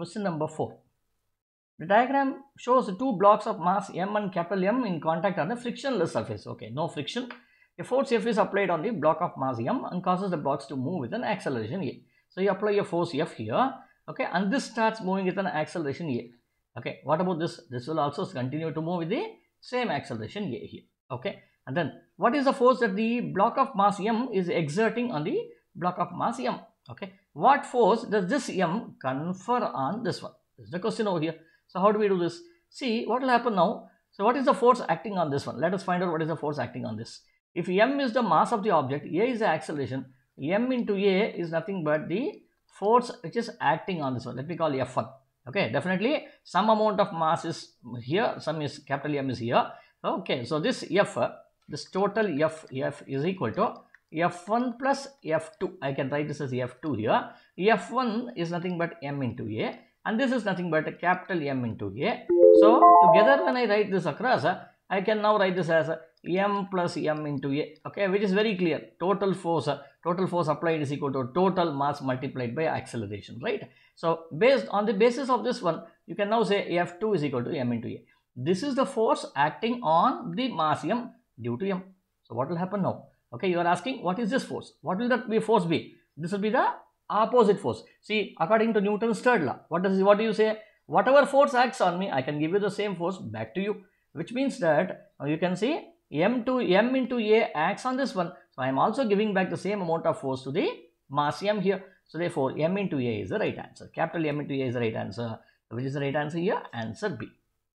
Question number 4. The diagram shows two blocks of mass m and capital M in contact on a frictionless surface. Okay, no friction. A force F is applied on the block of mass m and causes the blocks to move with an acceleration a. So you apply a force F here, okay, and this starts moving with an acceleration a. Okay, what about this? This will also continue to move with the same acceleration a here. Okay, and then what is the force that the block of mass m is exerting on the block of mass m? Okay, what force does this m confer on this one? This is the question over here. So how do we do this? See what will happen now. So what is the force acting on this one? Let us find out what is the force acting on this. If m is the mass of the object, a is the acceleration, m into a is nothing but the force which is acting on this one. Let me call f1. Okay, definitely some amount of mass is here, some is capital M is here. Okay, so this f, this total f, f is equal to f1 plus f2. I can write this as f2 here. f1 is nothing but m into a and this is nothing but a capital M into A. So, together when I write this across, I can now write this as M plus M into A, okay, which is very clear. Total force, total force applied is equal to total mass multiplied by acceleration, right? So, based on the basis of this one, you can now say F2 is equal to M into A. This is the force acting on the mass M due to M. So, what will happen now? Okay, you are asking what is this force? What will that be force be? This will be the opposite force. See, according to Newton's third law, what does what do you say? Whatever force acts on me, I can give you the same force back to you, which means that uh, you can see m to m into a acts on this one. So I am also giving back the same amount of force to the mass m here. So therefore, m into a is the right answer. Capital M into a is the right answer. Which is the right answer here? Answer B.